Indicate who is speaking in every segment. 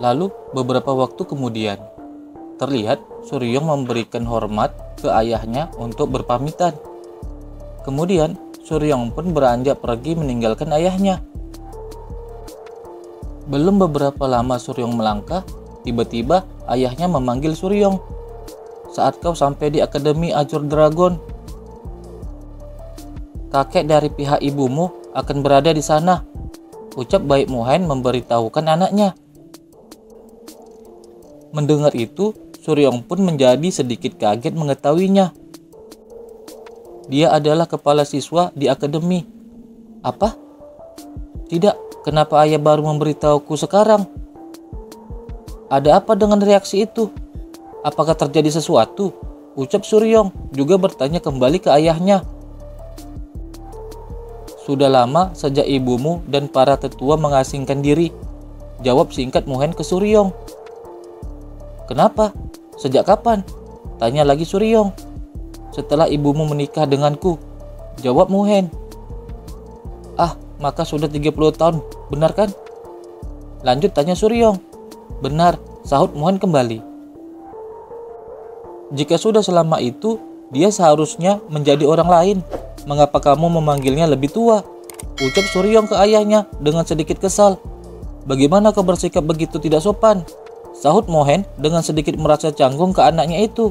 Speaker 1: Lalu beberapa waktu kemudian, terlihat Suryong memberikan hormat ke ayahnya untuk berpamitan. Kemudian Suryong pun beranjak pergi meninggalkan ayahnya. Belum beberapa lama Suryong melangkah, tiba-tiba ayahnya memanggil Suryong. Saat kau sampai di Akademi Ajur Dragon, kakek dari pihak ibumu akan berada di sana. Ucap baik Muhain memberitahukan anaknya. Mendengar itu, Suryong pun menjadi sedikit kaget mengetahuinya. Dia adalah kepala siswa di akademi. Apa? Tidak, kenapa ayah baru memberitahuku sekarang? Ada apa dengan reaksi itu? Apakah terjadi sesuatu? Ucap Suryong juga bertanya kembali ke ayahnya. Sudah lama sejak ibumu dan para tetua mengasingkan diri. Jawab singkat Muhen ke Suryong. Kenapa? Sejak kapan? Tanya lagi Suryong. Setelah ibumu menikah denganku. Jawab Muhen. Ah, maka sudah 30 tahun, benar kan? Lanjut tanya Suryong. Benar, sahut Muhen kembali. Jika sudah selama itu, dia seharusnya menjadi orang lain. Mengapa kamu memanggilnya lebih tua? Ucap Suryong ke ayahnya dengan sedikit kesal. Bagaimana kau bersikap begitu tidak sopan? Sahut Mohen dengan sedikit merasa canggung ke anaknya itu.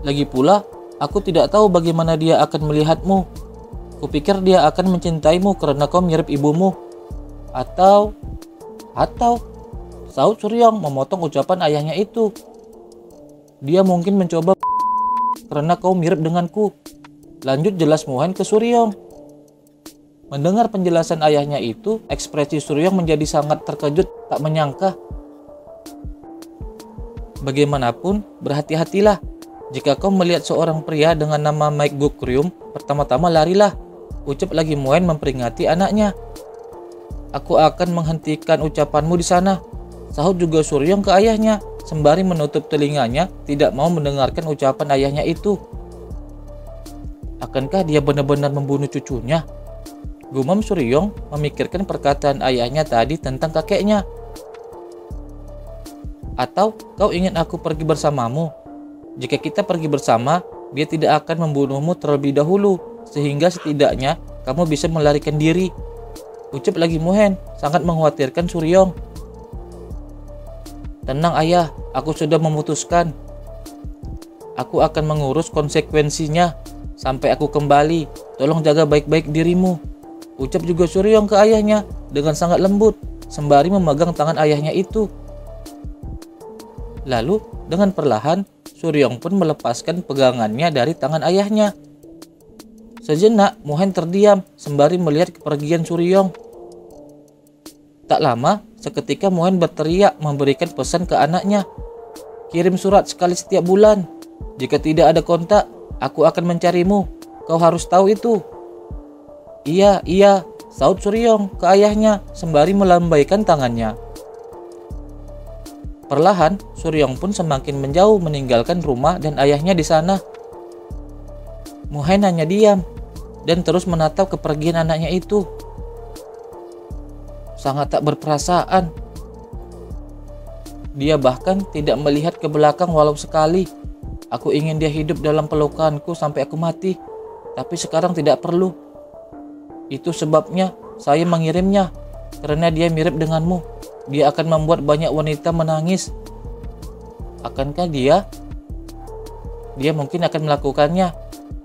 Speaker 1: Lagi pula, aku tidak tahu bagaimana dia akan melihatmu. Kupikir dia akan mencintaimu karena kau mirip ibumu. Atau, atau, sahut Suryong memotong ucapan ayahnya itu. Dia mungkin mencoba karena kau mirip denganku. Lanjut jelas Mohen ke Suryong. Mendengar penjelasan ayahnya itu, ekspresi Suryong menjadi sangat terkejut, tak menyangka. Bagaimanapun, berhati-hatilah. Jika kau melihat seorang pria dengan nama Mike Gukryum, pertama-tama larilah. Ucap lagi Moen memperingati anaknya. Aku akan menghentikan ucapanmu di sana. Sahut juga Suryong ke ayahnya, sembari menutup telinganya, tidak mau mendengarkan ucapan ayahnya itu. Akankah dia benar-benar membunuh cucunya? Gumam Suryong memikirkan perkataan ayahnya tadi tentang kakeknya. Atau kau ingin aku pergi bersamamu? Jika kita pergi bersama, dia tidak akan membunuhmu terlebih dahulu, sehingga setidaknya kamu bisa melarikan diri. Ucap lagi Muhen, sangat mengkhawatirkan Suryong. Tenang ayah, aku sudah memutuskan. Aku akan mengurus konsekuensinya sampai aku kembali. Tolong jaga baik-baik dirimu. Ucap juga Suryong ke ayahnya dengan sangat lembut, sembari memegang tangan ayahnya itu. Lalu, dengan perlahan, Suryong pun melepaskan pegangannya dari tangan ayahnya. Sejenak, Mohen terdiam sembari melihat kepergian Suryong. Tak lama, seketika Mohen berteriak memberikan pesan ke anaknya. Kirim surat sekali setiap bulan. Jika tidak ada kontak, aku akan mencarimu. Kau harus tahu itu. Iya, iya, saut Suryong ke ayahnya sembari melambaikan tangannya. Perlahan, Suryong pun semakin menjauh meninggalkan rumah dan ayahnya di sana. Muhain hanya diam dan terus menatap kepergian anaknya itu. Sangat tak berperasaan. Dia bahkan tidak melihat ke belakang walau sekali. Aku ingin dia hidup dalam pelukanku sampai aku mati, tapi sekarang tidak perlu. Itu sebabnya saya mengirimnya, karena dia mirip denganmu. Dia akan membuat banyak wanita menangis. Akankah dia? Dia mungkin akan melakukannya.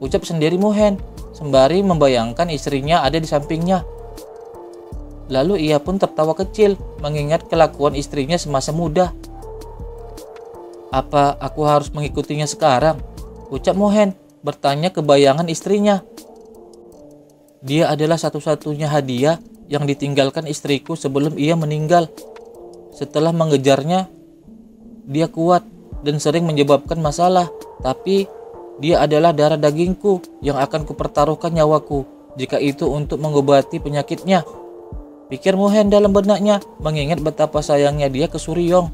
Speaker 1: Ucap sendiri Muhen, sembari membayangkan istrinya ada di sampingnya. Lalu ia pun tertawa kecil, mengingat kelakuan istrinya semasa muda. Apa aku harus mengikutinya sekarang? Ucap Mohen, bertanya ke bayangan istrinya. Dia adalah satu-satunya hadiah yang ditinggalkan istriku sebelum ia meninggal. Setelah mengejarnya, dia kuat dan sering menyebabkan masalah, tapi dia adalah darah dagingku yang akan kupertaruhkan nyawaku jika itu untuk mengobati penyakitnya. Pikir Muhen dalam benaknya, mengingat betapa sayangnya dia ke Suryong.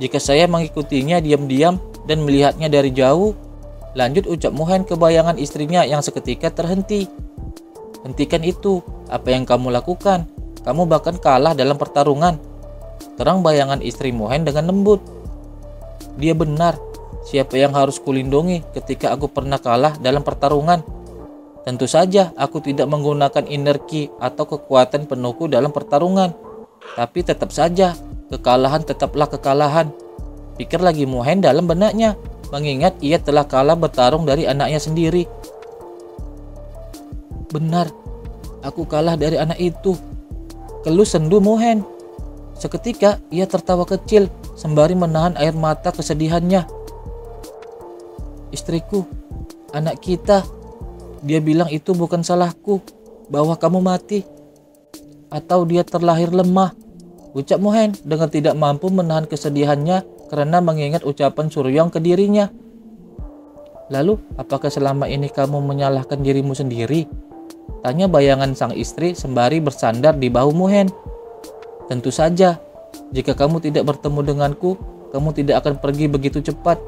Speaker 1: Jika saya mengikutinya diam-diam dan melihatnya dari jauh, Lanjut ucap Muhen ke bayangan istrinya yang seketika terhenti. Hentikan itu, apa yang kamu lakukan? kamu bahkan kalah dalam pertarungan. Terang bayangan istri Mohen dengan lembut. Dia benar, siapa yang harus kulindungi ketika aku pernah kalah dalam pertarungan? Tentu saja aku tidak menggunakan energi atau kekuatan penuhku dalam pertarungan. Tapi tetap saja, kekalahan tetaplah kekalahan. Pikir lagi Mohen dalam benaknya, mengingat ia telah kalah bertarung dari anaknya sendiri. Benar, aku kalah dari anak itu. Keluh sendu Mohen. Seketika ia tertawa kecil sembari menahan air mata kesedihannya. Istriku, anak kita, dia bilang itu bukan salahku, bahwa kamu mati. Atau dia terlahir lemah, ucap Mohen dengan tidak mampu menahan kesedihannya karena mengingat ucapan Suryong ke dirinya. Lalu, apakah selama ini kamu menyalahkan dirimu sendiri? Tanya bayangan sang istri sembari bersandar di bahu Mohen. Tentu saja, jika kamu tidak bertemu denganku, kamu tidak akan pergi begitu cepat.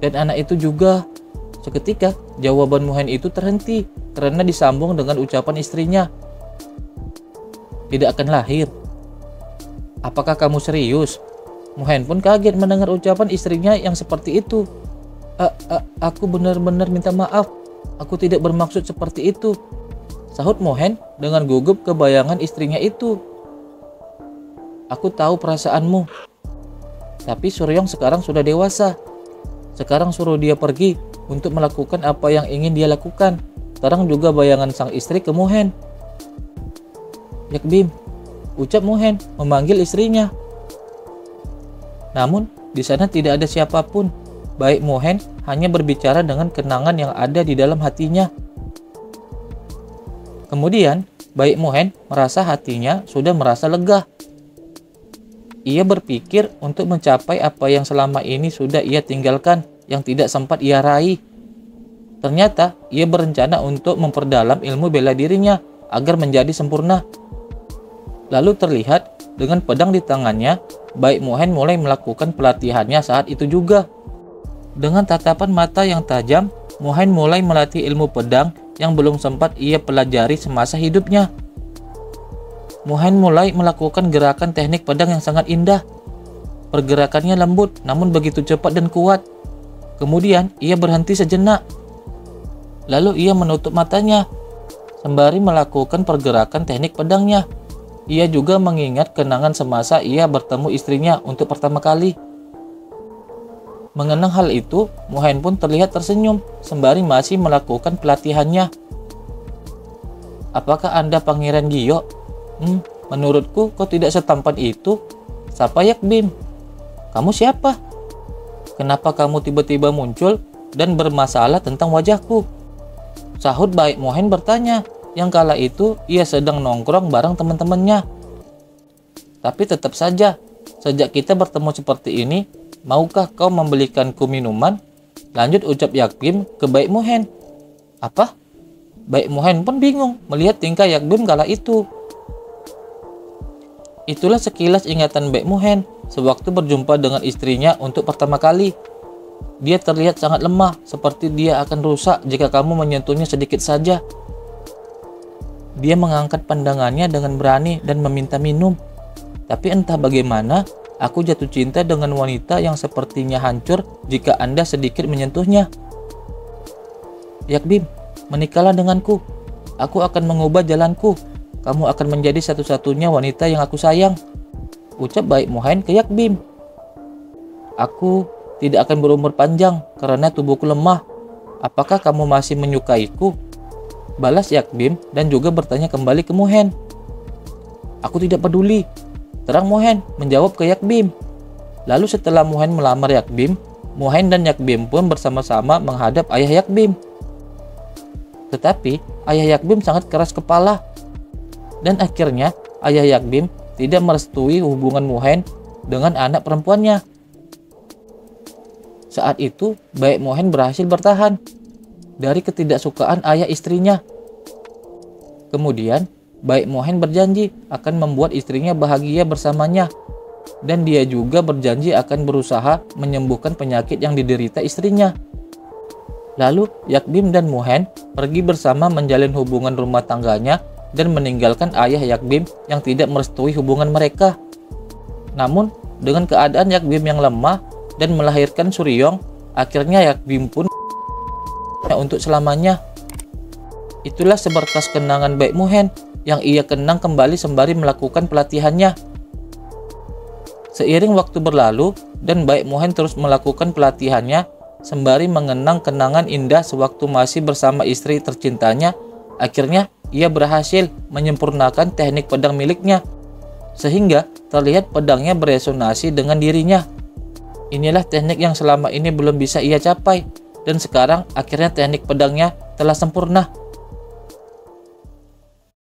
Speaker 1: Dan anak itu juga. Seketika, jawaban Muhen itu terhenti karena disambung dengan ucapan istrinya. Tidak akan lahir. Apakah kamu serius? Muhen pun kaget mendengar ucapan istrinya yang seperti itu. A -a aku benar-benar minta maaf. Aku tidak bermaksud seperti itu. Sahut Mohen dengan gugup kebayangan istrinya itu. Aku tahu perasaanmu. Tapi Suryong sekarang sudah dewasa. Sekarang suruh dia pergi untuk melakukan apa yang ingin dia lakukan. Terang juga bayangan sang istri ke Muhen. Yakbim, ucap Muhen memanggil istrinya. Namun, di sana tidak ada siapa pun. Baik Muhen hanya berbicara dengan kenangan yang ada di dalam hatinya. Kemudian, baik Muhen merasa hatinya sudah merasa lega ia berpikir untuk mencapai apa yang selama ini sudah ia tinggalkan yang tidak sempat ia raih. Ternyata ia berencana untuk memperdalam ilmu bela dirinya agar menjadi sempurna. Lalu terlihat dengan pedang di tangannya, baik Mohen mulai melakukan pelatihannya saat itu juga. Dengan tatapan mata yang tajam, Mohen mulai melatih ilmu pedang yang belum sempat ia pelajari semasa hidupnya. Muhain mulai melakukan gerakan teknik pedang yang sangat indah. Pergerakannya lembut namun begitu cepat dan kuat. Kemudian ia berhenti sejenak. Lalu ia menutup matanya sembari melakukan pergerakan teknik pedangnya. Ia juga mengingat kenangan semasa ia bertemu istrinya untuk pertama kali. Mengenang hal itu, Muhain pun terlihat tersenyum sembari masih melakukan pelatihannya. Apakah Anda Pangeran Gio? Hmm, menurutku kau tidak setampan itu. Siapa Yakbim? Kamu siapa? Kenapa kamu tiba-tiba muncul dan bermasalah tentang wajahku? Sahut baik Mohen bertanya, yang kala itu ia sedang nongkrong bareng teman-temannya. Tapi tetap saja, sejak kita bertemu seperti ini, maukah kau membelikanku minuman? Lanjut ucap Yakbim ke Baik Mohen. Apa? Baik Mohen pun bingung melihat tingkah Yakbim kala itu. Itulah sekilas ingatan Bek Muhen sewaktu berjumpa dengan istrinya untuk pertama kali. Dia terlihat sangat lemah, seperti dia akan rusak jika kamu menyentuhnya sedikit saja. Dia mengangkat pandangannya dengan berani dan meminta minum. Tapi entah bagaimana, aku jatuh cinta dengan wanita yang sepertinya hancur jika Anda sedikit menyentuhnya. Yakbim, menikahlah denganku. Aku akan mengubah jalanku kamu akan menjadi satu-satunya wanita yang aku sayang. Ucap baik Muhain ke Yakbim. Aku tidak akan berumur panjang karena tubuhku lemah. Apakah kamu masih menyukaiku? Balas Yakbim dan juga bertanya kembali ke Muhen. Aku tidak peduli. Terang Muhen menjawab ke Yakbim. Lalu setelah Muhen melamar Yakbim, Muhen dan Yakbim pun bersama-sama menghadap ayah Yakbim. Tetapi ayah Yakbim sangat keras kepala dan akhirnya ayah Yakbim tidak merestui hubungan Muhen dengan anak perempuannya. Saat itu, baik Mohen berhasil bertahan dari ketidaksukaan ayah istrinya. Kemudian, baik Mohen berjanji akan membuat istrinya bahagia bersamanya dan dia juga berjanji akan berusaha menyembuhkan penyakit yang diderita istrinya. Lalu, Yakbim dan Mohen pergi bersama menjalin hubungan rumah tangganya dan meninggalkan ayah Yakbim yang tidak merestui hubungan mereka. Namun, dengan keadaan Yakbim yang lemah dan melahirkan Suryong, akhirnya Yakbim pun untuk selamanya. Itulah seberkas kenangan baik Muhen yang ia kenang kembali sembari melakukan pelatihannya. Seiring waktu berlalu dan baik Muhen terus melakukan pelatihannya sembari mengenang kenangan indah sewaktu masih bersama istri tercintanya, akhirnya ia berhasil menyempurnakan teknik pedang miliknya sehingga terlihat pedangnya beresonasi dengan dirinya. Inilah teknik yang selama ini belum bisa ia capai dan sekarang akhirnya teknik pedangnya telah sempurna.